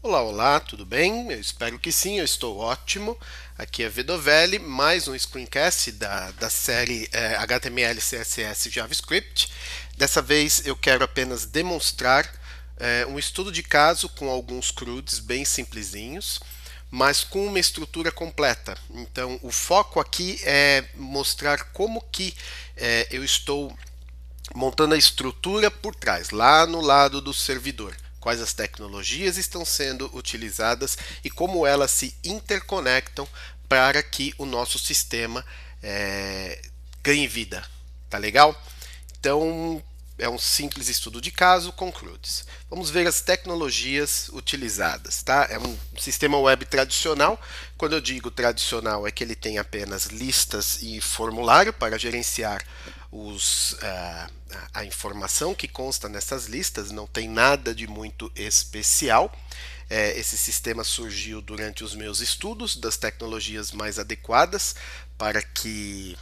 Olá, olá, tudo bem? Eu espero que sim, eu estou ótimo. Aqui é Vedovelli, mais um screencast da, da série é, HTML, CSS JavaScript. Dessa vez eu quero apenas demonstrar é, um estudo de caso com alguns CRUDs bem simplesinhos, mas com uma estrutura completa. Então o foco aqui é mostrar como que é, eu estou montando a estrutura por trás, lá no lado do servidor quais as tecnologias estão sendo utilizadas e como elas se interconectam para que o nosso sistema é, ganhe vida. Tá legal? Então é um simples estudo de caso com CRUDs. Vamos ver as tecnologias utilizadas. Tá? É um sistema web tradicional. Quando eu digo tradicional, é que ele tem apenas listas e formulário para gerenciar os, uh, a informação que consta nessas listas, não tem nada de muito especial. É, esse sistema surgiu durante os meus estudos das tecnologias mais adequadas para que.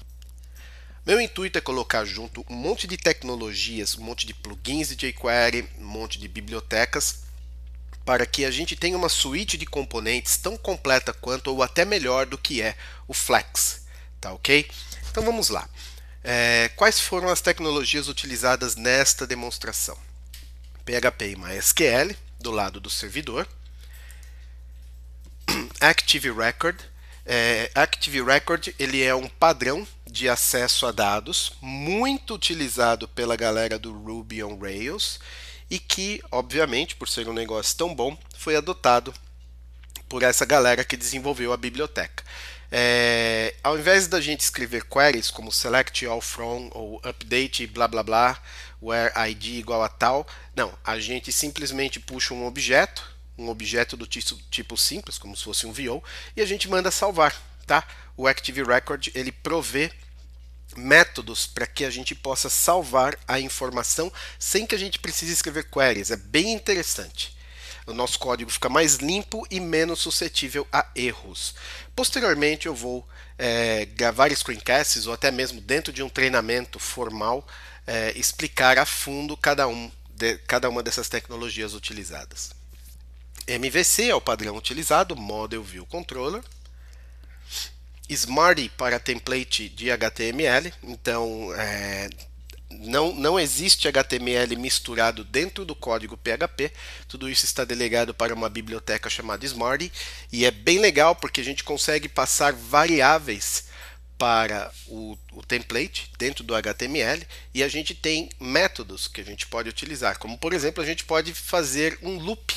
Meu intuito é colocar junto um monte de tecnologias, um monte de plugins de jQuery, um monte de bibliotecas, para que a gente tenha uma suíte de componentes tão completa quanto ou até melhor do que é o Flex. Tá ok? Então vamos lá. É, quais foram as tecnologias utilizadas nesta demonstração? PHP e MySQL, do lado do servidor. Active Record. É, Active Record ele é um padrão de acesso a dados muito utilizado pela galera do Ruby on Rails e que, obviamente, por ser um negócio tão bom, foi adotado por essa galera que desenvolveu a biblioteca. É, ao invés da gente escrever queries como select all from ou update blá blá blá, where id igual a tal, não, a gente simplesmente puxa um objeto, um objeto do tipo, tipo simples, como se fosse um VO, e a gente manda salvar, tá? O Active Record ele provê métodos para que a gente possa salvar a informação sem que a gente precise escrever queries. É bem interessante o nosso código fica mais limpo e menos suscetível a erros. Posteriormente eu vou é, gravar screencasts ou até mesmo dentro de um treinamento formal é, explicar a fundo cada, um de, cada uma dessas tecnologias utilizadas. MVC é o padrão utilizado, Model View Controller. Smarty para template de HTML, então é, não, não existe HTML misturado dentro do código PHP, tudo isso está delegado para uma biblioteca chamada Smarty. E é bem legal porque a gente consegue passar variáveis para o, o, template dentro do HTML e a gente tem métodos que a gente pode utilizar, como por exemplo a gente pode fazer um loop,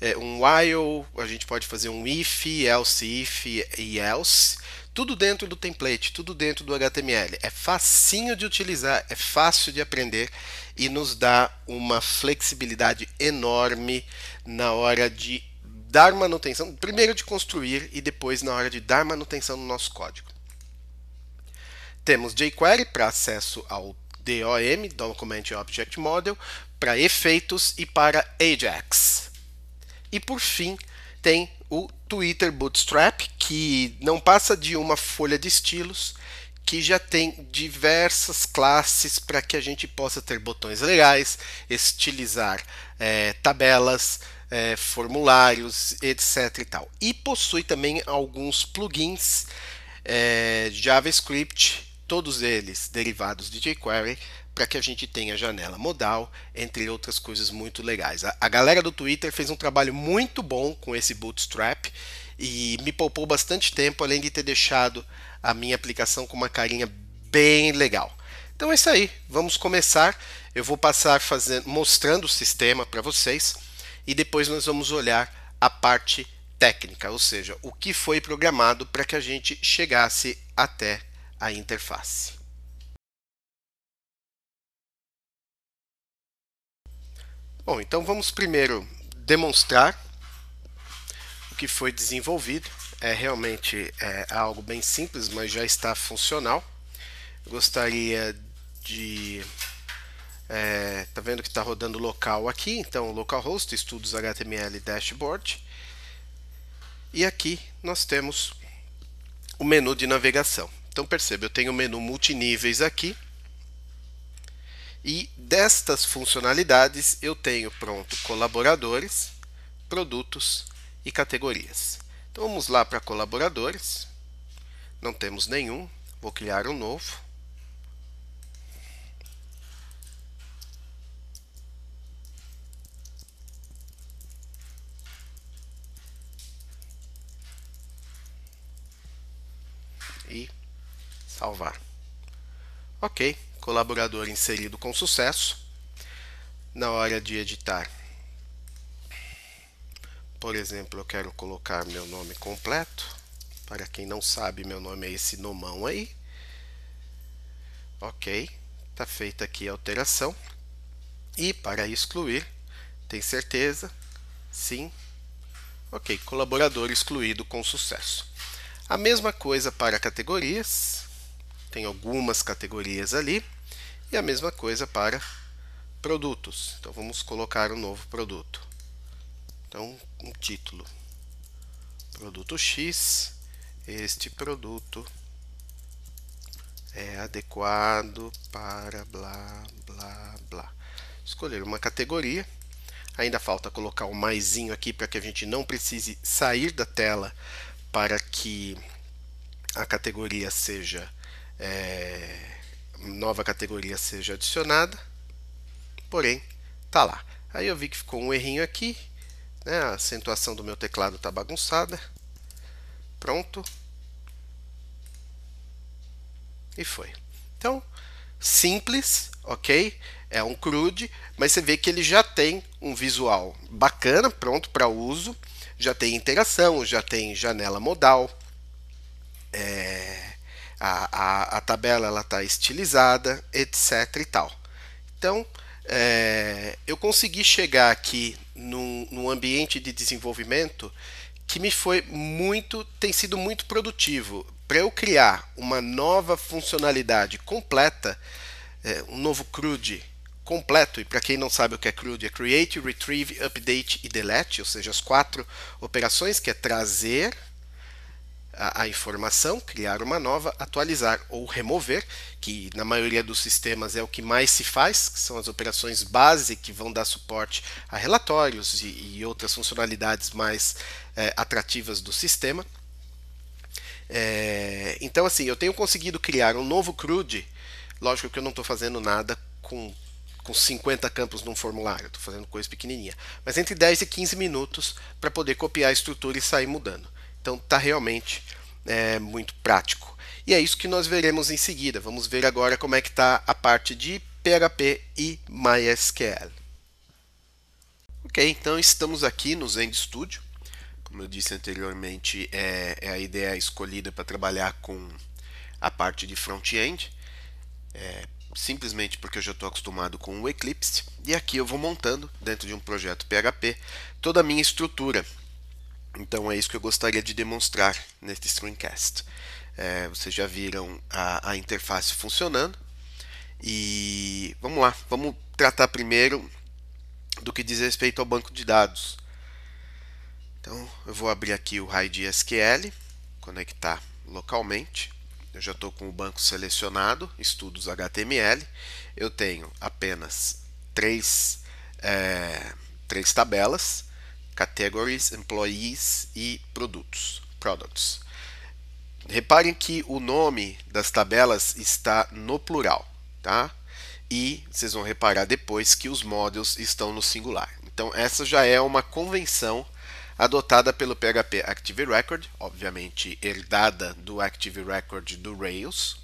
é, um while, a gente pode fazer um if, else if e else tudo dentro do template, tudo dentro do HTML. É facinho de utilizar, é fácil de aprender e nos dá uma flexibilidade enorme na hora de dar manutenção, primeiro de construir e depois na hora de dar manutenção no nosso código. Temos jQuery para acesso ao DOM, Document Object Model, para efeitos e para Ajax. E por fim, tem o Twitter Bootstrap, que não passa de uma folha de estilos que já tem diversas classes para que a gente possa ter botões legais, estilizar é, tabelas, é, formulários, etc. E, tal. e possui também alguns plugins é, JavaScript, todos eles derivados de jQuery, para que a gente tenha janela modal, entre outras coisas muito legais. A, a galera do Twitter fez um trabalho muito bom com esse Bootstrap e me poupou bastante tempo, além de ter deixado a minha aplicação com uma carinha bem legal. Então é isso aí, vamos começar. Eu vou passar fazendo, mostrando o sistema para vocês e depois nós vamos olhar a parte técnica, ou seja, o que foi programado para que a gente chegasse até a interface. Bom, então vamos primeiro demonstrar o que foi desenvolvido. É realmente é, algo bem simples, mas já está funcional. Gostaria de é, tá vendo que está rodando local aqui, então localhost, estudos HTML dashboard. E aqui nós temos o menu de navegação. Então perceba, eu tenho o menu multiníveis aqui. E destas funcionalidades eu tenho pronto colaboradores, produtos e categorias. Então vamos lá para colaboradores. Não temos nenhum, vou criar um novo. E salvar. Ok, colaborador inserido com sucesso. Na hora de editar, por exemplo, eu quero colocar meu nome completo. Para quem não sabe, meu nome é esse nomão aí. Ok, está feita aqui a alteração. E para excluir, tem certeza? Sim. Ok, colaborador excluído com sucesso. A mesma coisa para categorias. Tem algumas categorias ali. E a mesma coisa para produtos. Então vamos colocar um novo produto. Então, um título. Produto X. Este produto é adequado para blá blá blá. Escolher uma categoria. Ainda falta colocar o um maisinho aqui para que a gente não precise sair da tela para que a categoria seja é, nova categoria seja adicionada. Porém, tá lá. Aí eu vi que ficou um errinho aqui, né? A acentuação do meu teclado está bagunçada. Pronto. E foi. Então, simples, ok? É um CRUD, mas você vê que ele já tem um visual bacana, pronto para uso. Já tem interação, já tem janela modal. É, a, a, a, tabela ela está estilizada, etc. e tal. Então, é, eu consegui chegar aqui num, num ambiente de desenvolvimento que me foi muito, tem sido muito produtivo. Para eu criar uma nova funcionalidade completa, é, um novo CRUD completo, e para quem não sabe o que é CRUD, é Create, Retrieve, Update e Delete, ou seja, as quatro operações que é trazer, a, a, informação, criar uma nova, atualizar ou remover, que na maioria dos sistemas é o que mais se faz, que são as operações base que vão dar suporte a relatórios e, e outras funcionalidades mais é, atrativas do sistema. É, então, assim, eu tenho conseguido criar um novo CRUD. Lógico que eu não estou fazendo nada com, com 50 campos num formulário, estou fazendo coisa pequenininha. Mas entre 10 e 15 minutos para poder copiar a estrutura e sair mudando. Então está realmente é, muito prático. E é isso que nós veremos em seguida. Vamos ver agora como é que está a parte de PHP e MySQL. Ok, então estamos aqui no Zen Studio. Como eu disse anteriormente, é, é a ideia escolhida para trabalhar com a parte de front-end. É, simplesmente porque eu já estou acostumado com o Eclipse. E aqui eu vou montando, dentro de um projeto PHP, toda a minha estrutura então é isso que eu gostaria de demonstrar neste screencast. É, vocês já viram a, a interface funcionando e vamos lá, vamos tratar primeiro do que diz respeito ao banco de dados. Então eu vou abrir aqui o RAID SQL, conectar localmente. Eu já estou com o banco selecionado, estudos HTML. Eu tenho apenas três, é, três tabelas categories, employees e produtos, products. Reparem que o nome das tabelas está no plural, tá? E vocês vão reparar depois que os modules estão no singular. Então essa já é uma convenção adotada pelo PHP Active Record, obviamente herdada do Active Record do Rails,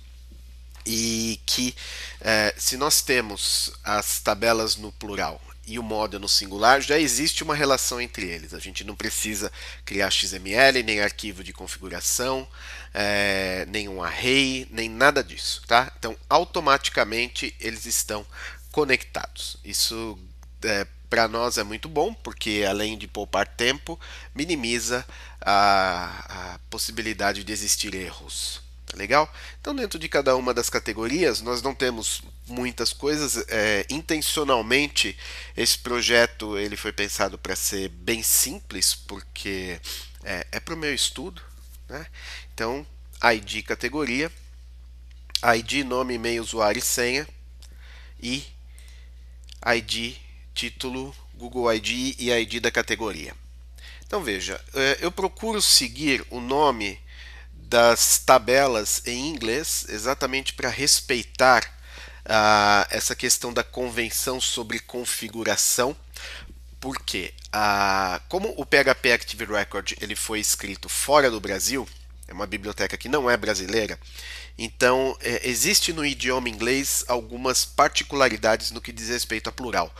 e que eh, se nós temos as tabelas no plural e o modo no singular, já existe uma relação entre eles. A gente não precisa criar XML, nem arquivo de configuração, é, nenhum array, nem nada disso. Tá? Então, automaticamente eles estão conectados. Isso é, para nós é muito bom, porque além de poupar tempo, minimiza a, a possibilidade de existir erros. Tá legal? Então, dentro de cada uma das categorias, nós não temos muitas coisas. É, intencionalmente, esse projeto ele foi pensado para ser bem simples, porque é, é para o meu estudo. Né? Então, ID categoria, ID, nome, e-mail, usuário e senha, e ID, título, Google ID e ID da categoria. Então veja, é, eu procuro seguir o nome das tabelas em inglês exatamente para respeitar uh, essa questão da convenção sobre configuração, porque uh, como o PHP Active Record ele foi escrito fora do Brasil, é uma biblioteca que não é brasileira, então é, existe no idioma inglês algumas particularidades no que diz respeito a plural.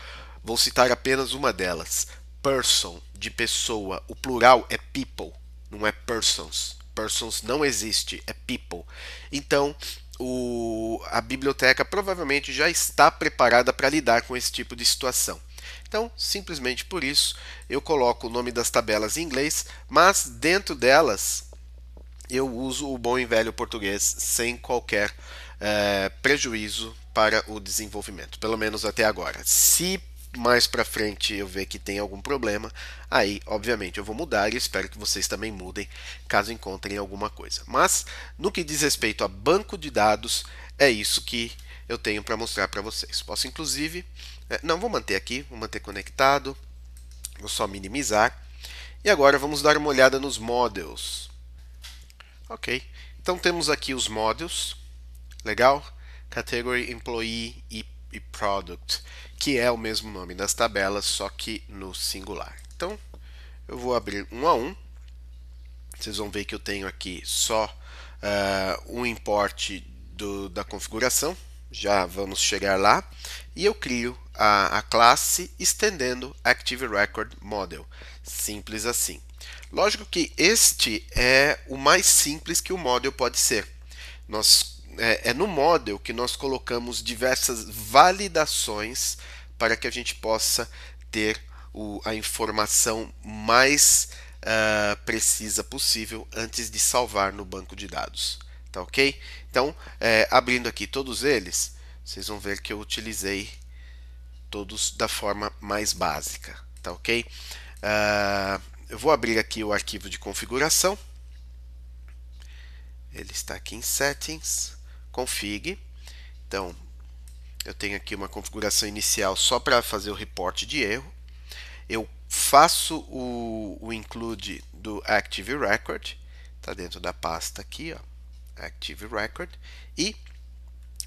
Vou citar apenas uma delas. Person, de pessoa, o plural é people, não é persons. Persons não existe, é people. Então, o, a biblioteca provavelmente já está preparada para lidar com esse tipo de situação. Então, simplesmente por isso, eu coloco o nome das tabelas em inglês, mas dentro delas eu uso o bom e velho português sem qualquer é, prejuízo para o desenvolvimento, pelo menos até agora. Se mais para frente eu ver que tem algum problema, aí obviamente eu vou mudar e espero que vocês também mudem caso encontrem alguma coisa. Mas no que diz respeito a banco de dados, é isso que eu tenho para mostrar para vocês. Posso inclusive, é, não vou manter aqui, vou manter conectado, vou só minimizar. E agora vamos dar uma olhada nos models. Ok, então temos aqui os models, legal? Category, Employee e, e Product que é o mesmo nome das tabelas, só que no singular. Então, eu vou abrir um a um. Vocês vão ver que eu tenho aqui só uh, um import do, da configuração. Já vamos chegar lá. E eu crio a, a classe estendendo Active Record Model. Simples assim. Lógico que este é o mais simples que o model pode ser. Nós é, é no model que nós colocamos diversas validações para que a gente possa ter o, a informação mais uh, precisa possível antes de salvar no banco de dados. Tá ok? Então, é, abrindo aqui todos eles, vocês vão ver que eu utilizei todos da forma mais básica. Tá ok? Uh, eu vou abrir aqui o arquivo de configuração. Ele está aqui em Settings config. Então, eu tenho aqui uma configuração inicial só para fazer o reporte de erro. Eu faço o, o include do Active Record, está dentro da pasta aqui, ó, Active Record, e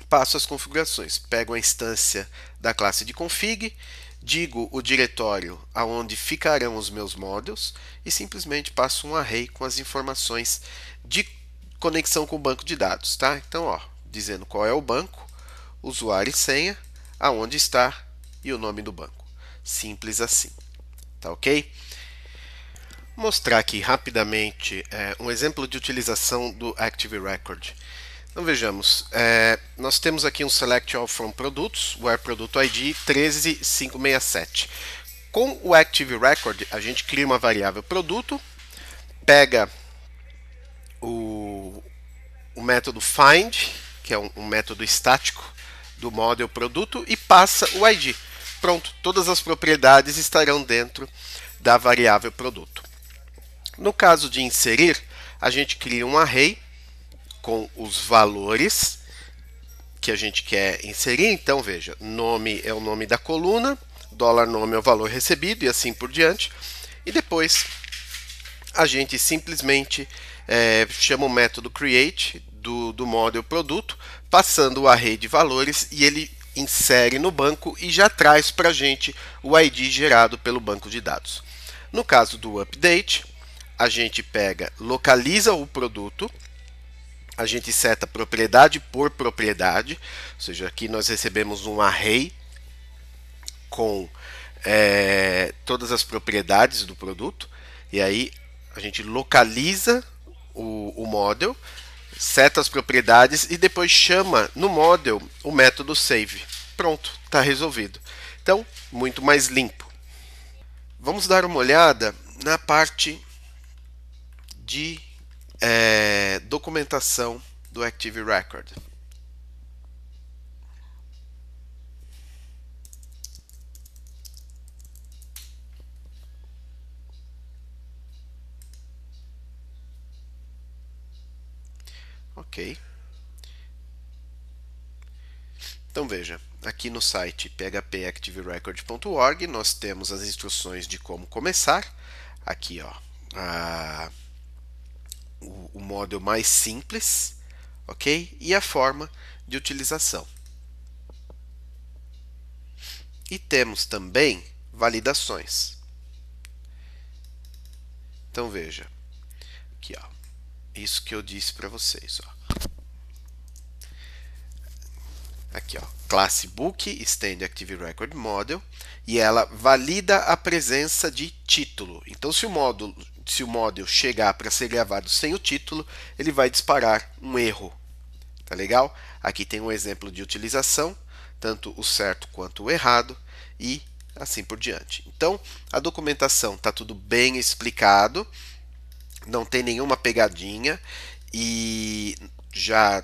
passo as configurações. Pego a instância da classe de config, digo o diretório aonde ficarão os meus modules e simplesmente passo um array com as informações de conexão com o banco de dados, tá? Então, ó, dizendo qual é o banco, usuário e senha, aonde está e o nome do banco. Simples assim. Tá ok? Mostrar aqui rapidamente é, um exemplo de utilização do Active Record. Então vejamos, é, nós temos aqui um Select All From Produtos, Where Produto ID 13567. Com o Active Record, a gente cria uma variável produto, pega o, o método find, que é um, um método estático do model produto, e passa o ID. Pronto, todas as propriedades estarão dentro da variável produto. No caso de inserir, a gente cria um array com os valores que a gente quer inserir. Então, veja, nome é o nome da coluna, dólar nome é o valor recebido e assim por diante. E depois a gente simplesmente é, chama o método create do, do model produto, passando o array de valores e ele insere no banco e já traz para a gente o ID gerado pelo banco de dados. No caso do update, a gente pega, localiza o produto, a gente seta propriedade por propriedade, ou seja, aqui nós recebemos um array com é, todas as propriedades do produto, e aí a gente localiza o, o model, seta as propriedades e depois chama no model o método save. Pronto, está resolvido. Então, muito mais limpo. Vamos dar uma olhada na parte de é, documentação do Active Record. Então veja, aqui no site phpactiverecord.org nós temos as instruções de como começar. aqui ó, a, o, o mais simples, ok? E a forma de utilização. E temos também validações. Então veja, aqui ó, isso que eu disse para vocês, ó. Aqui ó, classe book extend active record model e ela valida a presença de título. Então se o módulo, se o model chegar para ser gravado sem o título, ele vai disparar um erro. Tá legal? Aqui tem um exemplo de utilização tanto o certo quanto o errado e assim por diante. Então, a documentação está tudo bem explicado, não tem nenhuma pegadinha e já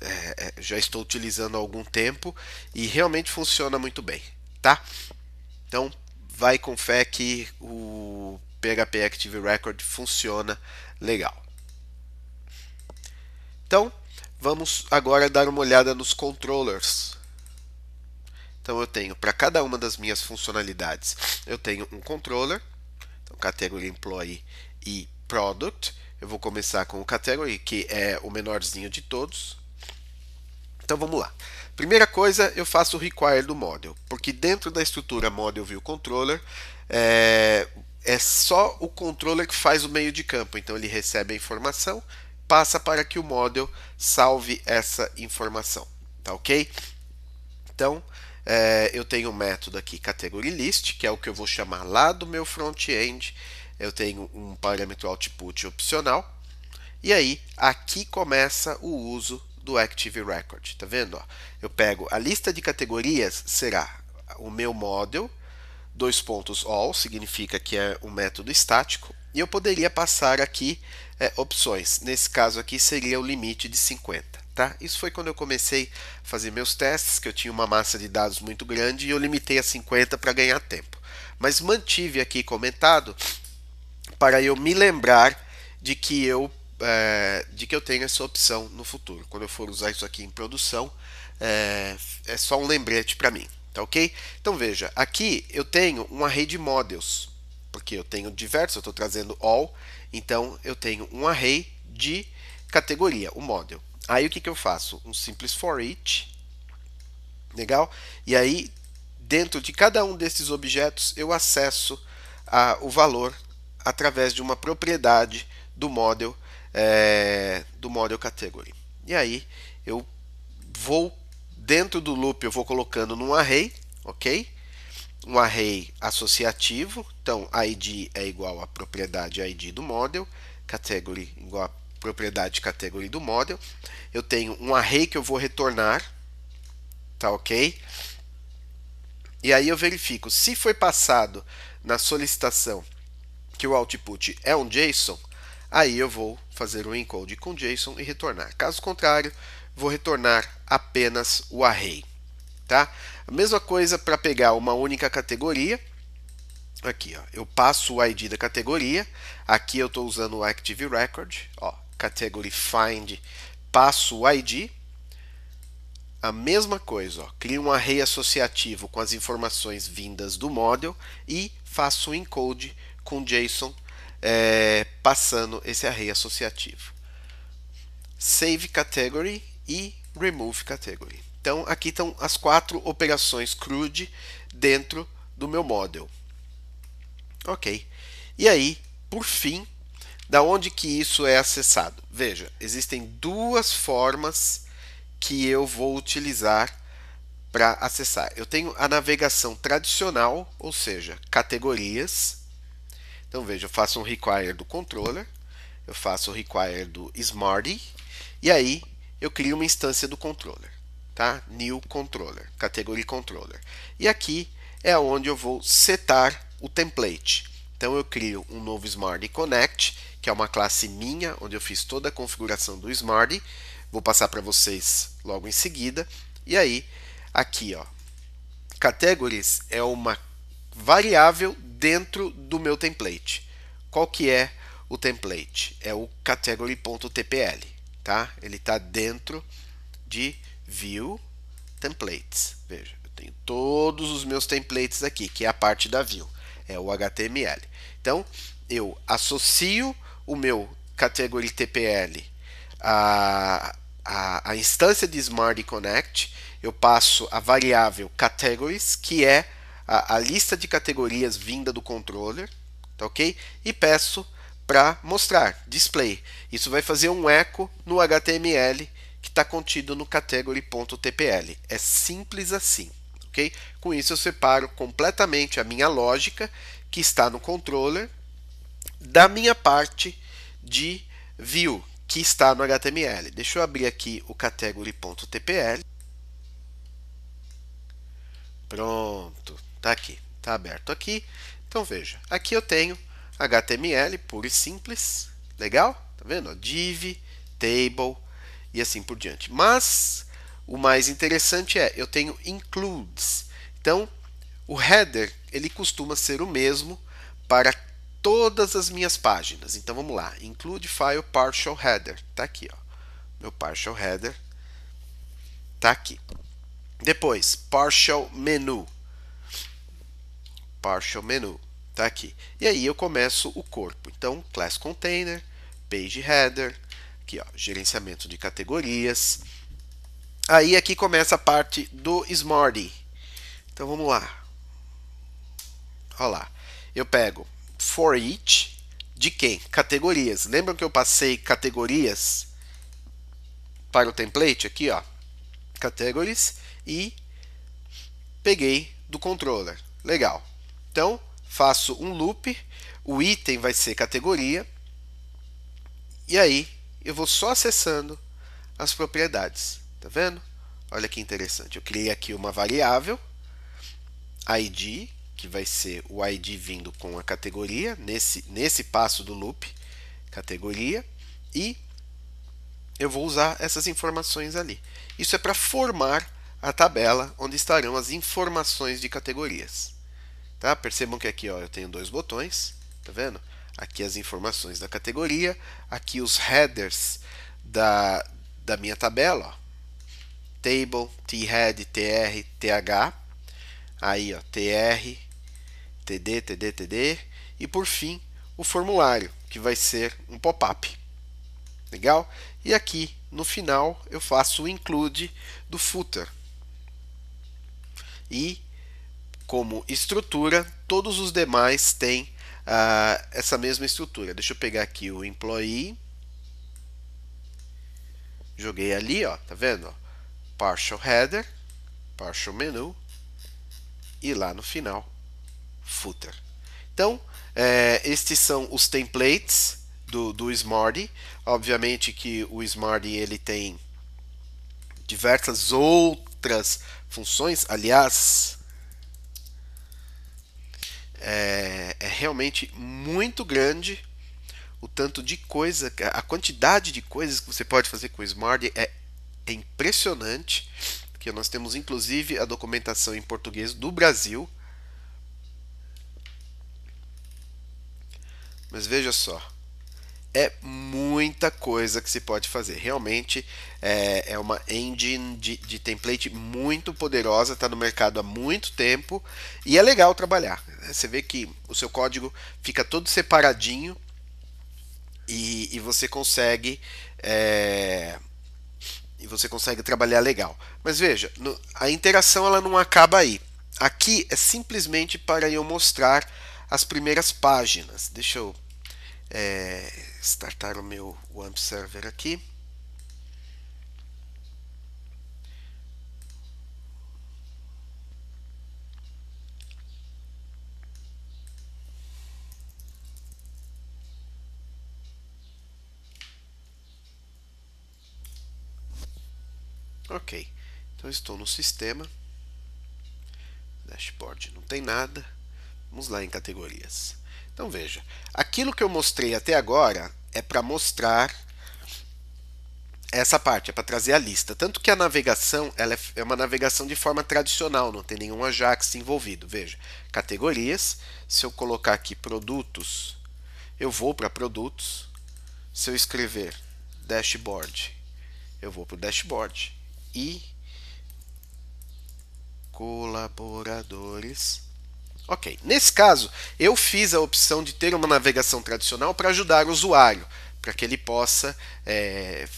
é, é, já estou utilizando há algum tempo e realmente funciona muito bem, tá? Então, vai com fé que o PHP Active Record funciona legal. Então, vamos agora dar uma olhada nos controllers então eu tenho para cada uma das minhas funcionalidades, eu tenho um controller, então category employee e product. Eu vou começar com o category, que é o menorzinho de todos. Então vamos lá. Primeira coisa, eu faço o require do model, porque dentro da estrutura model view controller é, é só o controller que faz o meio de campo. Então ele recebe a informação, passa para que o model salve essa informação, tá ok? Então é, eu tenho um método aqui, category list, que é o que eu vou chamar lá do meu front-end. Eu tenho um parâmetro output opcional. E aí, aqui começa o uso do Active Record. Tá vendo? Eu pego a lista de categorias, será o meu model, dois pontos all, significa que é um método estático. E eu poderia passar aqui é, opções. Nesse caso aqui seria o limite de 50. Tá? Isso foi quando eu comecei a fazer meus testes, que eu tinha uma massa de dados muito grande e eu limitei a 50 para ganhar tempo. Mas mantive aqui comentado para eu me lembrar de que eu é, de que eu tenho essa opção no futuro. Quando eu for usar isso aqui em produção, é, é só um lembrete para mim, tá ok? Então veja, aqui eu tenho um array de models, porque eu tenho diversos, eu estou trazendo all, então eu tenho um array de categoria, o model. Aí o que, que eu faço? Um simples for each. Legal? E aí, dentro de cada um desses objetos, eu acesso a, o valor através de uma propriedade do model, é, do model category. E aí, eu vou, dentro do loop, eu vou colocando num array, ok? Um array associativo, então id é igual a propriedade id do model, category igual a propriedade category do model. Eu tenho um array que eu vou retornar, tá ok? E aí eu verifico se foi passado na solicitação que o output é um JSON, aí eu vou fazer um encode com JSON e retornar. Caso contrário, vou retornar apenas o array. Tá? A mesma coisa para pegar uma única categoria. Aqui, ó, eu passo o ID da categoria. Aqui eu estou usando o Active Record. Ó, category find, passo o ID. A mesma coisa, ó, crio um array associativo com as informações vindas do model e faço um encode com JSON é, passando esse array associativo. Save category e remove category. Então aqui estão as quatro operações CRUD dentro do meu model. Ok. E aí, por fim, da onde que isso é acessado? Veja, existem duas formas que eu vou utilizar para acessar. Eu tenho a navegação tradicional, ou seja, categorias. Então veja, eu faço um require do controller, eu faço o require do Smarty e aí eu crio uma instância do controller, tá? New controller, category controller. E aqui é onde eu vou setar o template. Então eu crio um novo Smarty Connect que é uma classe minha, onde eu fiz toda a configuração do Smarty. Vou passar para vocês logo em seguida. E aí, aqui, ó, categories é uma variável dentro do meu template. Qual que é o template? É o category.tpl, tá? Ele está dentro de view templates. Veja, eu tenho todos os meus templates aqui, que é a parte da view, é o HTML. Então, eu associo o meu category TPL a, a, a instância de Smart Connect, eu passo a variável categories, que é a, a lista de categorias vinda do controller, tá ok? E peço para mostrar, display. Isso vai fazer um eco no HTML que está contido no category.tpl. É simples assim, ok? Com isso eu separo completamente a minha lógica que está no controller da minha parte de view que está no HTML. Deixa eu abrir aqui o category.tpl. Pronto, tá aqui, tá aberto aqui. Então veja, aqui eu tenho HTML puro e simples, legal? Tá vendo? Div, table e assim por diante. Mas o mais interessante é, eu tenho includes. Então, o header, ele costuma ser o mesmo para todas as minhas páginas. Então vamos lá, include file partial header, tá aqui, ó. Meu partial header tá aqui. Depois, partial menu. Partial menu, tá aqui. E aí eu começo o corpo. Então, class container, page header, aqui ó, gerenciamento de categorias. Aí aqui começa a parte do Smarty. Então vamos lá. Olha lá. Eu pego for each de quem? Categorias. Lembram que eu passei categorias para o template aqui, ó? Categories e peguei do controller. Legal. Então, faço um loop, o item vai ser categoria, e aí eu vou só acessando as propriedades. Tá vendo? Olha que interessante. Eu criei aqui uma variável, id, que vai ser o id vindo com a categoria, nesse, nesse passo do loop, categoria, e eu vou usar essas informações ali. Isso é para formar a tabela onde estarão as informações de categorias. Tá? Percebam que aqui ó, eu tenho dois botões, tá vendo? Aqui as informações da categoria, aqui os headers da, da minha tabela, ó. table, thead, tr, th, aí ó, tr, td, td, td, e por fim o formulário, que vai ser um pop-up. Legal? E aqui no final eu faço o include do footer, e como estrutura, todos os demais têm uh, essa mesma estrutura. Deixa eu pegar aqui o employee, joguei ali, ó, tá vendo? Partial header, partial menu e lá no final footer. Então, é, estes são os templates do, do Smarty. Obviamente que o Smarty ele tem diversas outras funções. Aliás, é, é, realmente muito grande o tanto de coisa, a quantidade de coisas que você pode fazer com o Smart é, é impressionante. Que nós temos inclusive a documentação em português do Brasil. Mas veja só, é muita coisa que se pode fazer. Realmente é, é uma engine de, de, template muito poderosa, está no mercado há muito tempo e é legal trabalhar. Você vê que o seu código fica todo separadinho e, e você consegue é, e você consegue trabalhar legal. Mas veja, no, a interação ela não acaba aí. Aqui é simplesmente para eu mostrar as primeiras páginas. Deixa eu é, startar o meu WAMP server aqui. Ok, então estou no sistema, dashboard não tem nada, vamos lá em categorias. Então veja, aquilo que eu mostrei até agora é para mostrar essa parte, é para trazer a lista. Tanto que a navegação ela é, é uma navegação de forma tradicional, não tem nenhum Ajax envolvido. Veja, categorias, se eu colocar aqui produtos, eu vou para produtos. Se eu escrever dashboard, eu vou para o dashboard. E colaboradores Ok, nesse caso eu fiz a opção de ter uma navegação tradicional para ajudar o usuário, para que ele possa é,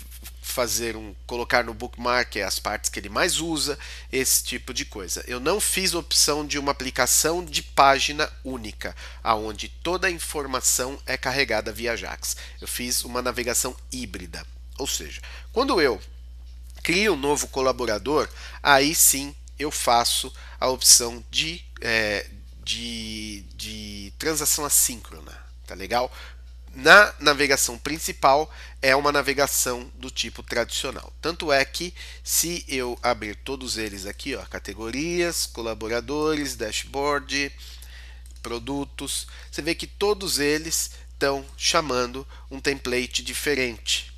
fazer um colocar no bookmark as partes que ele mais usa, esse tipo de coisa. Eu não fiz opção de uma aplicação de página única, aonde toda a informação é carregada via Ajax. Eu fiz uma navegação híbrida, ou seja, quando eu crio um novo colaborador, aí sim eu faço a opção de, é, de, de transação assíncrona, tá legal? Na navegação principal é uma navegação do tipo tradicional. Tanto é que se eu abrir todos eles aqui, ó, categorias, colaboradores, dashboard, produtos, você vê que todos eles estão chamando um template diferente,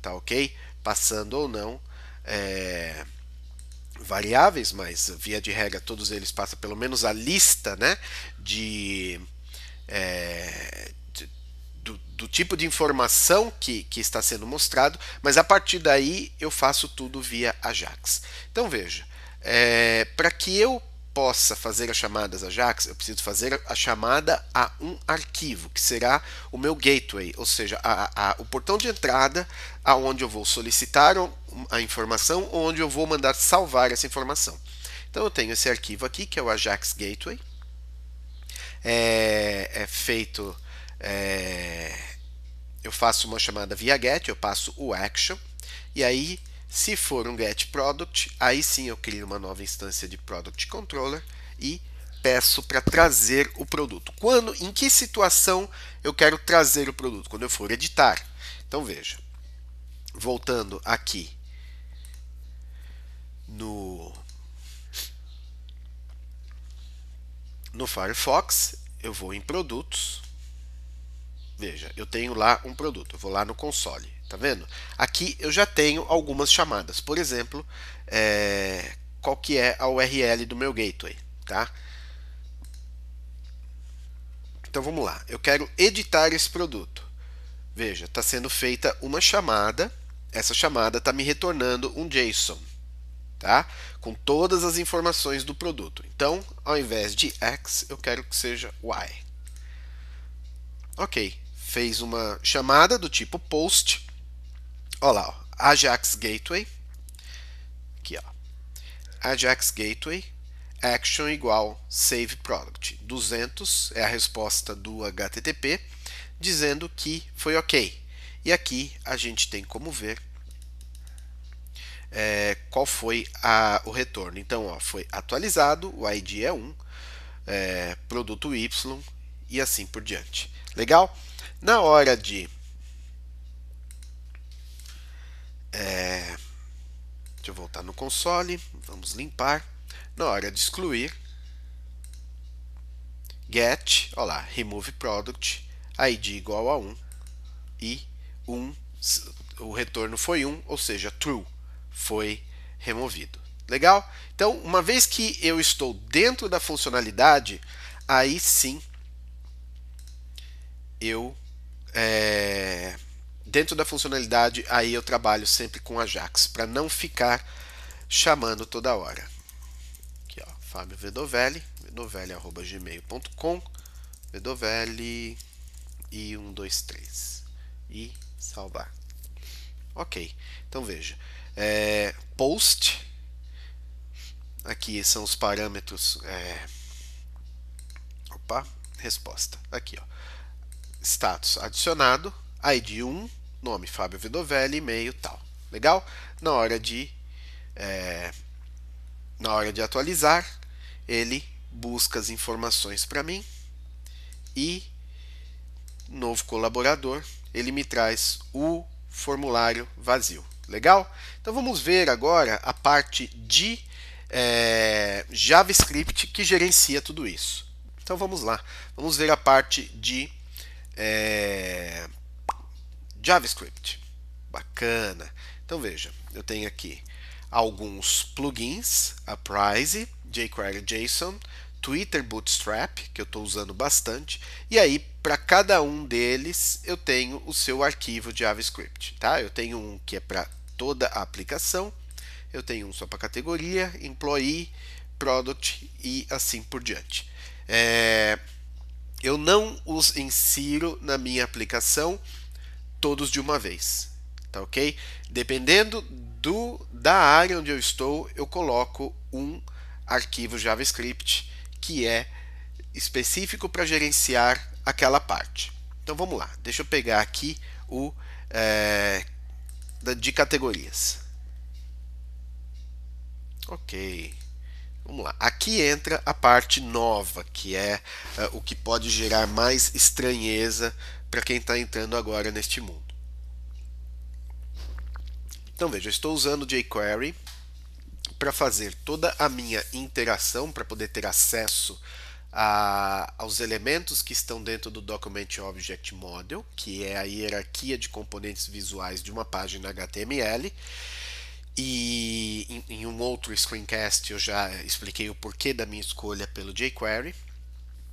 tá ok? Passando ou não é, variáveis, mas via de regra todos eles passam pelo menos a lista né, de, é, de do, do, tipo de informação que, que está sendo mostrado, mas a partir daí eu faço tudo via Ajax. Então veja, é, para que eu possa fazer as chamadas Ajax, eu preciso fazer a chamada a um arquivo, que será o meu gateway, ou seja, a, a, o portão de entrada aonde eu vou solicitar a informação, onde eu vou mandar salvar essa informação. Então eu tenho esse arquivo aqui, que é o Ajax Gateway. É, é feito, é, eu faço uma chamada via get, eu passo o action, e aí se for um get product, aí sim eu crio uma nova instância de product controller e peço para trazer o produto. Quando, em que situação eu quero trazer o produto? Quando eu for editar. Então veja, voltando aqui no no Firefox, eu vou em produtos. Veja, eu tenho lá um produto. Eu vou lá no console. Tá vendo? Aqui eu já tenho algumas chamadas. Por exemplo, é, qual que é a URL do meu gateway, tá? Então vamos lá. Eu quero editar esse produto. Veja, está sendo feita uma chamada. Essa chamada está me retornando um JSON, tá? Com todas as informações do produto. Então, ao invés de X, eu quero que seja Y. Ok, fez uma chamada do tipo post Olha lá, ó, Ajax Gateway. Aqui, ó. Ajax Gateway, action igual save product. 200 é a resposta do HTTP, dizendo que foi ok. E aqui a gente tem como ver é, qual foi a, o retorno. Então, ó, foi atualizado, o ID é 1, é, produto Y e assim por diante. Legal? Na hora de É, deixa eu voltar no console, vamos limpar. Na hora de excluir, get, olha lá, remove product, id igual a 1 e 1, o retorno foi 1, ou seja, true, foi removido. Legal? Então, uma vez que eu estou dentro da funcionalidade, aí sim eu é, dentro da funcionalidade, aí eu trabalho sempre com Ajax, para não ficar chamando toda hora. Aqui, ó, Fábio Vedovelli, vedovelli.gmail.com, Vedovelli e 123 e salvar. Ok, então veja, é, post, aqui são os parâmetros, é, opa, resposta, aqui ó, status adicionado, ID 1, nome Fábio Vidovelli, e-mail tal. Legal? Na hora de é, na hora de atualizar, ele busca as informações para mim e novo colaborador, ele me traz o formulário vazio. Legal? Então vamos ver agora a parte de é, JavaScript que gerencia tudo isso. Então vamos lá, vamos ver a parte de é, JavaScript. Bacana. Então veja, eu tenho aqui alguns plugins, a Price, jQuery JSON, Twitter Bootstrap, que eu estou usando bastante, e aí para cada um deles eu tenho o seu arquivo de JavaScript. Tá? Eu tenho um que é para toda a aplicação, eu tenho um só para categoria, employee, product e assim por diante. é, eu não os insiro na minha aplicação todos de uma vez, tá ok? Dependendo do, da área onde eu estou, eu coloco um arquivo JavaScript que é específico para gerenciar aquela parte. Então vamos lá, deixa eu pegar aqui o é, de categorias. Ok. Vamos lá. Aqui entra a parte nova, que é uh, o que pode gerar mais estranheza para quem está entrando agora neste mundo. Então veja, eu estou usando jQuery para fazer toda a minha interação, para poder ter acesso aos elementos que estão dentro do Document Object Model, que é a hierarquia de componentes visuais de uma página HTML. E em, em um outro screencast eu já expliquei o porquê da minha escolha pelo jQuery.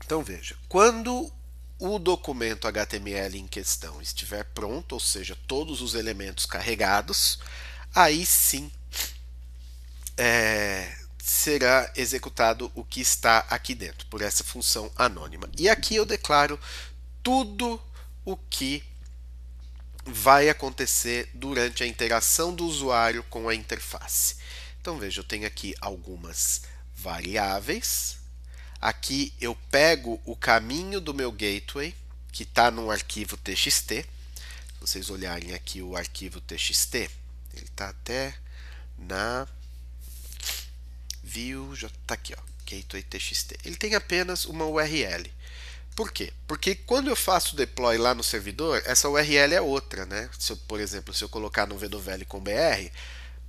Então veja, quando o documento HTML em questão estiver pronto, ou seja, todos os elementos carregados, aí sim é, será executado o que está aqui dentro, por essa função anônima. E aqui eu declaro tudo o que vai acontecer durante a interação do usuário com a interface. Então veja, eu tenho aqui algumas variáveis. Aqui eu pego o caminho do meu gateway, que está no arquivo txt. Se vocês olharem aqui o arquivo txt, ele está até na view, já está aqui, ó, gateway txt. Ele tem apenas uma URL. Por quê? Porque quando eu faço deploy lá no servidor, essa URL é outra, né? Se eu, por exemplo, se eu colocar no vdovel com br,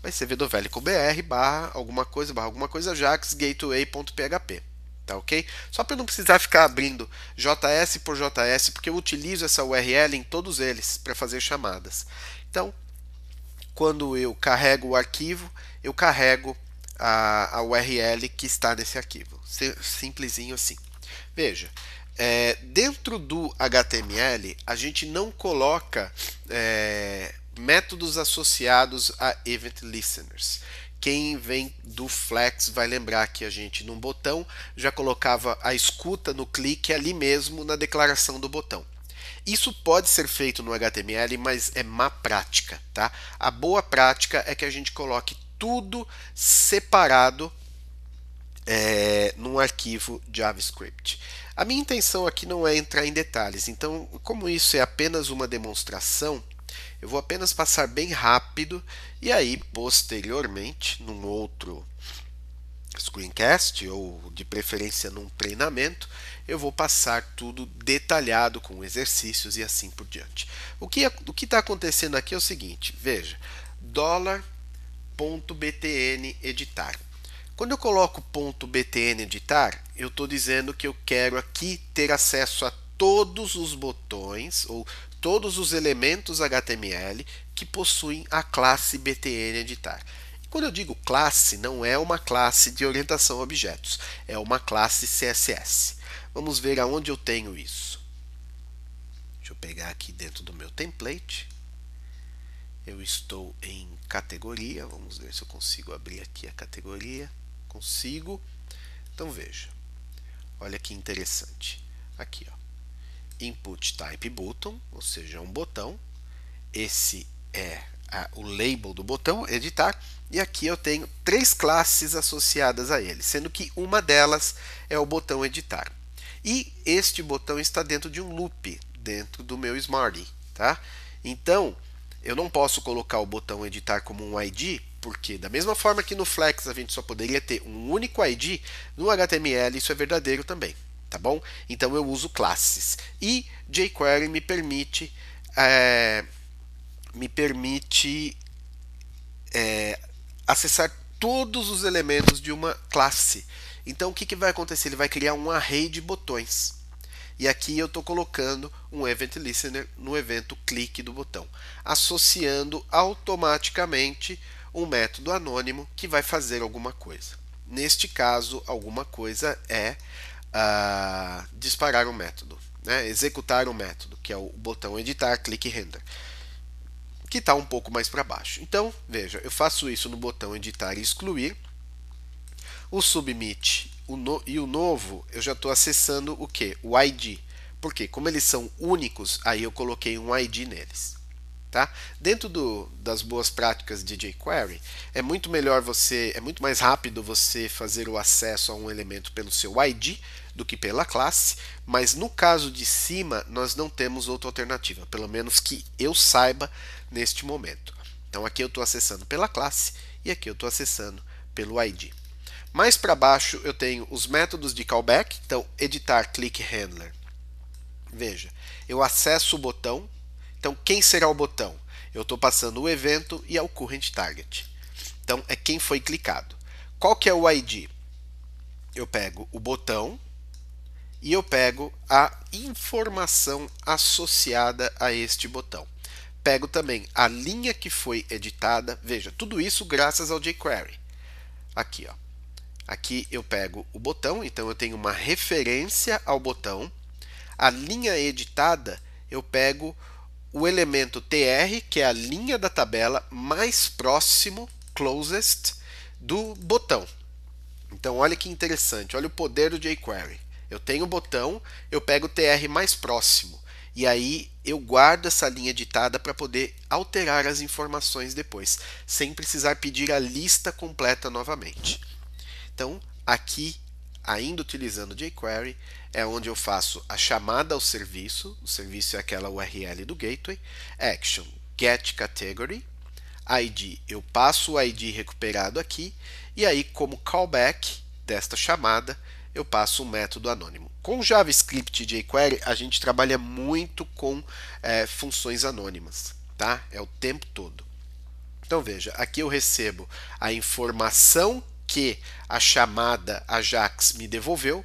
vai ser vdovel com br barra alguma coisa, barra alguma coisa, jax gateway.php. Tá ok? Só para não precisar ficar abrindo JS por JS, porque eu utilizo essa URL em todos eles para fazer chamadas. Então, quando eu carrego o arquivo, eu carrego a, a URL que está nesse arquivo. Simplesinho assim. Veja, é, dentro do HTML, a gente não coloca é, métodos associados a Event Listeners. Quem vem do Flex vai lembrar que a gente, num botão, já colocava a escuta no clique ali mesmo na declaração do botão. Isso pode ser feito no HTML, mas é má prática. Tá? A boa prática é que a gente coloque tudo separado é, num arquivo JavaScript. A minha intenção aqui não é entrar em detalhes, então, como isso é apenas uma demonstração, eu vou apenas passar bem rápido e aí, posteriormente, num outro screencast ou de preferência num treinamento, eu vou passar tudo detalhado com exercícios e assim por diante. O que que está acontecendo aqui é o seguinte: veja, dólar.btn editar. Quando eu coloco .btn editar, eu estou dizendo que eu quero aqui ter acesso a todos os botões ou todos os elementos HTML que possuem a classe btn editar. quando eu digo classe, não é uma classe de orientação a objetos, é uma classe CSS. Vamos ver aonde eu tenho isso. Deixa eu pegar aqui dentro do meu template. Eu estou em categoria, vamos ver se eu consigo abrir aqui a categoria consigo. Então veja, olha que interessante. Aqui, ó, input type button, ou seja, um botão. Esse é a, o label do botão, editar. E aqui eu tenho três classes associadas a ele, sendo que uma delas é o botão editar. E este botão está dentro de um loop, dentro do meu Smarty. Tá? Então, eu não posso colocar o botão editar como um ID, porque da mesma forma que no Flex a gente só poderia ter um único ID, no HTML isso é verdadeiro também, tá bom? Então eu uso classes. E jQuery me permite é, me permite é, acessar todos os elementos de uma classe. Então o que, que vai acontecer? Ele vai criar um array de botões. E aqui eu estou colocando um Event Listener no evento clique do botão, associando automaticamente um método anônimo que vai fazer alguma coisa. Neste caso, alguma coisa é uh, disparar um método, né? executar um método, que é o botão editar, clique render, que está um pouco mais para baixo. Então, veja, eu faço isso no botão editar e excluir. O submit o no, e o novo eu já estou acessando o que? O ID. Porque como eles são únicos, aí eu coloquei um ID neles. Tá? Dentro do, das boas práticas de jQuery, é muito melhor você, é muito mais rápido você fazer o acesso a um elemento pelo seu ID do que pela classe, mas no caso de cima nós não temos outra alternativa, pelo menos que eu saiba neste momento. Então aqui eu estou acessando pela classe e aqui eu estou acessando pelo ID. Mais para baixo eu tenho os métodos de callback, então editar click handler. Veja, eu acesso o botão então, quem será o botão? Eu estou passando o evento e é o current target. Então, é quem foi clicado. Qual que é o ID? Eu pego o botão e eu pego a informação associada a este botão. Pego também a linha que foi editada. Veja, tudo isso graças ao jQuery. Aqui, ó. Aqui eu pego o botão, então eu tenho uma referência ao botão. A linha editada, eu pego o elemento tr, que é a linha da tabela mais próximo, closest, do botão. Então, olha que interessante, olha o poder do jQuery. Eu tenho o botão, eu pego o tr mais próximo, e aí eu guardo essa linha editada para poder alterar as informações depois, sem precisar pedir a lista completa novamente. Então, aqui ainda utilizando jQuery, é onde eu faço a chamada ao serviço, o serviço é aquela URL do gateway, action, get category, ID, eu passo o ID recuperado aqui, e aí como callback desta chamada, eu passo um método anônimo. Com JavaScript e jQuery, a gente trabalha muito com é, funções anônimas, tá? É o tempo todo. Então veja, aqui eu recebo a informação que a chamada Ajax me devolveu,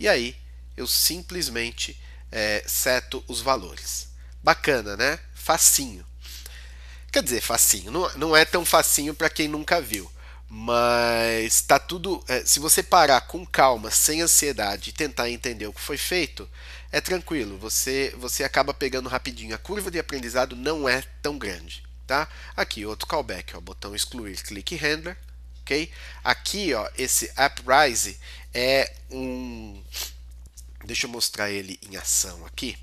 e aí eu simplesmente é, seto os valores. Bacana, né? Facinho. Quer dizer, facinho. Não, não é tão facinho para quem nunca viu. Mas tá tudo. É, se você parar com calma, sem ansiedade e tentar entender o que foi feito, é tranquilo. Você, você acaba pegando rapidinho. A curva de aprendizado não é tão grande. Tá? Aqui outro callback, ó, botão excluir click handler ok? Aqui, ó, esse uprise é um, deixa eu mostrar ele em ação aqui.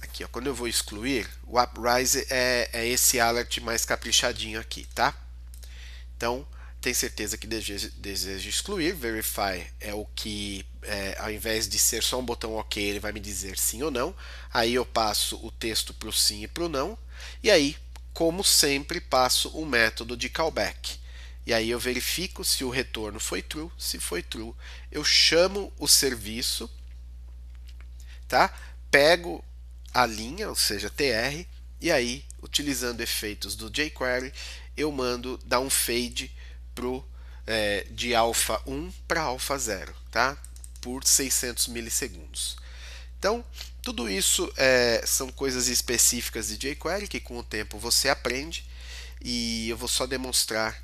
Aqui, ó, quando eu vou excluir, o uprise é, é esse alert mais caprichadinho aqui, tá? Então, tem certeza que deseja, excluir, verify é o que, é, ao invés de ser só um botão OK, ele vai me dizer sim ou não. Aí eu passo o texto para o sim e para o não. E aí como sempre, passo o método de callback. E aí eu verifico se o retorno foi true. Se foi true, eu chamo o serviço, tá? Pego a linha, ou seja, tr, e aí, utilizando efeitos do jQuery, eu mando dar um fade pro, é, de alfa 1 para alfa 0, tá? Por 600 milissegundos. Então, tudo isso é, são coisas específicas de jQuery que com o tempo você aprende e eu vou só demonstrar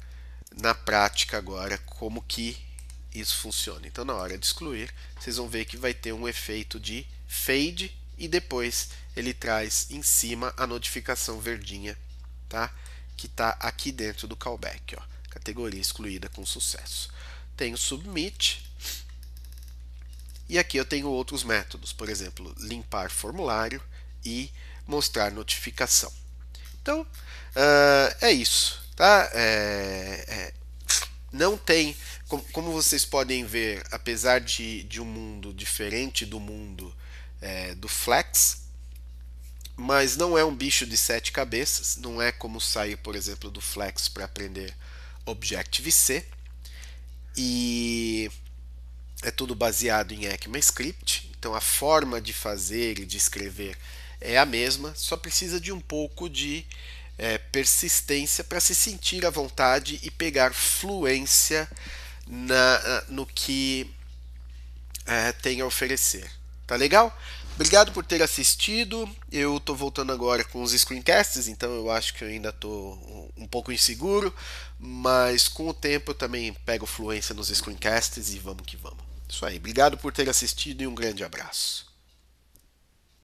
na prática agora como que isso funciona. Então, na hora de excluir, vocês vão ver que vai ter um efeito de fade e depois ele traz em cima a notificação verdinha, tá? Que está aqui dentro do callback, ó, categoria excluída com sucesso. Tem o submit, e aqui eu tenho outros métodos, por exemplo, limpar formulário e mostrar notificação. Então, uh, é isso. Tá? É, é, não tem, como, como, vocês podem ver, apesar de, de um mundo diferente do mundo é, do Flex, mas não é um bicho de sete cabeças, não é como sair, por exemplo, do Flex para aprender Objective-C. E é tudo baseado em ECMAScript, então a forma de fazer e de escrever é a mesma, só precisa de um pouco de é, persistência para se sentir à vontade e pegar fluência na, no que é, tem a oferecer. Tá legal? Obrigado por ter assistido. Eu estou voltando agora com os screencasts, então eu acho que eu ainda estou um pouco inseguro, mas com o tempo eu também pego fluência nos screencasts e vamos que vamos. Isso aí. Obrigado por ter assistido e um grande abraço.